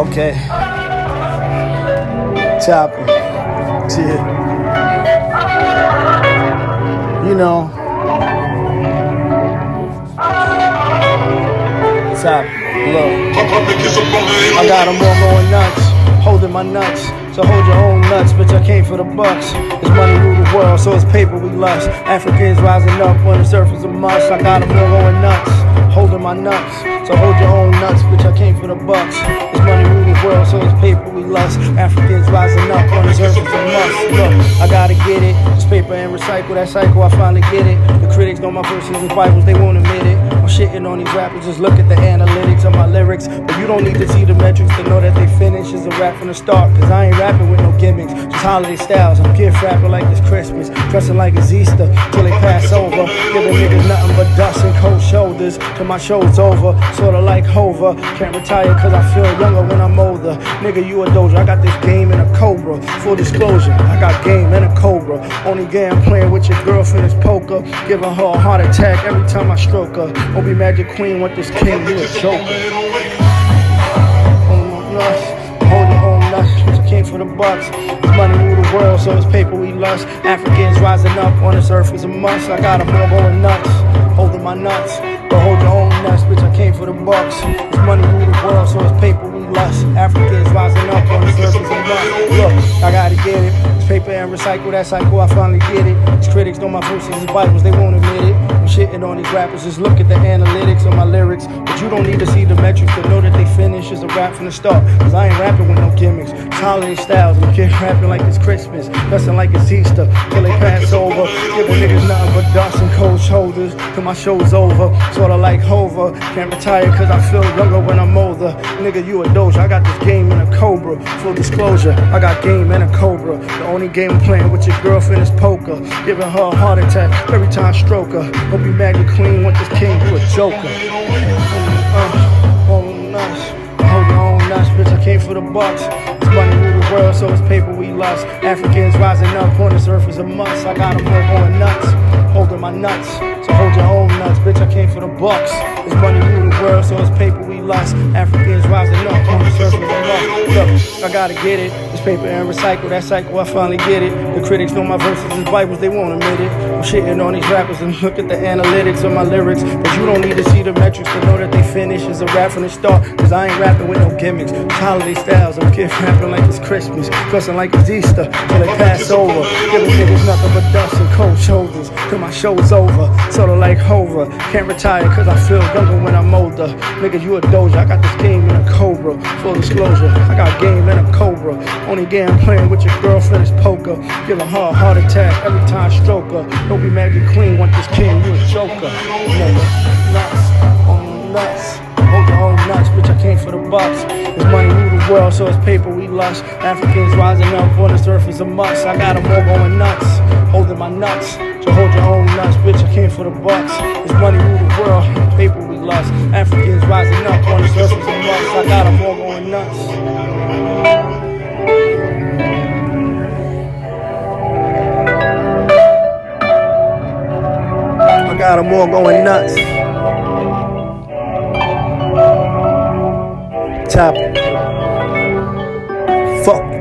Okay. Chopping. Yeah. You know. Top. Look. I got them all going nuts. Holding my nuts. So hold your own nuts, bitch. I came for the bucks. It's money rule the world, so it's paper we lust. Africans rising up on the surface of must. I got them all going nuts. Holding my nuts. So hold your own nuts, bitch. I came for the bucks. We lust. Africans rising up on the surface a must. Look, I gotta get it. It's paper and recycle that cycle. I finally get it. The critics know my verses and Bibles, they won't admit it. Shitting on these rappers, just look at the analytics of my lyrics. But you don't need to see the metrics to know that they finish is a rap from the start. Cause I ain't rapping with no gimmicks, just holiday styles. I'm gift rapping like it's Christmas, dressing like it's Easter till they pass over. Giving niggas nothing but dust and cold shoulders till my show's over. Sorta like Hova. Can't retire cause I feel younger when I'm older. Nigga, you a doja. I got this game in a cobra. Full disclosure, I got game and a cobra. Only game playing with your girlfriend is poker. Giving her a heart attack every time I stroke her. Don't be magic queen with this king, you a joker. Hold nuts, hold your own nuts. Came for the bucks. Money rule the world, so it's paper we lust. Africans rising up on this earth is a must. I got them all going nuts, holding my nuts. But hold your own nuts, bitch. I came for the bucks. It's money rule the world, so it's paper we lust. Africans rising up on this earth is a must. Look, I gotta get it. It's paper and recycle that cycle. I finally get it. These critics know my verses is Bibles, they won't admit it. I'm shitting on these rappers. Just look at the analytics of my lyrics. But you don't need to see the metrics to know that they finish is a rap from the start. Cause I ain't rapping with no gimmicks. It's styles. I'm kid rapping like it's Christmas. Dressing like it's Easter. Till they pass over. Giving niggas nothing but dust and cold shoulders. Till my show's over. Sorta like Hova. Can't retire cause I feel younger when I'm older. Nigga, you a doja. I got this game in a cobra. Full disclosure. I got game and a cobra. The only game I'm playing with your girlfriend is poker. Giving her a heart attack every time I stroke her. Hope you mad clean with this king. You a joker. Uh, hold nuts. Hold your own nuts, bitch. I came for the bucks. It's money rule the world, so it's paper we lust. Africans rising up on this earth is a must. I got them all going nuts. Holding my nuts. So hold your own nuts, bitch. I came for the bucks. It's money rule the world, so it's paper Africans rising up this. Look, I gotta get it. It's paper and recycle that cycle. I finally get it. The critics know my verses is Bibles, they won't admit it. I'm shitting on these rappers and look at the analytics of my lyrics. But you don't need to see the metrics to know that they finish is a rap from the start. Cause I ain't rapping with no gimmicks. Holiday styles. I'm kid rapping like it's Christmas. Dressing like it's Easter till they pass over. Giving niggas nothing but dust and cold shoulders. Till my show's over. Sorta like Hova. Can't retire cause I feel younger when I'm older. Nigga, you a doja. I got this game in a cobra. Full disclosure. I got game in a cobra. Only game playing with your girlfriend is poker. Giving her a heart attack every time I stroke her. Don't be mad you clean, want this king, you a joker. Nuts, on nuts. Hold your own nuts, bitch, I came for the bucks. It's money rule the world, so it's paper we lust. Africans rising up on this earth is a must. I got them all going nuts, holding my nuts. So hold your own nuts, bitch, I came for the bucks. It's money rule the world, paper we lust. Africans rising up on this earth is a must. I got them all going nuts. I got them all going nuts. Top. Fuck.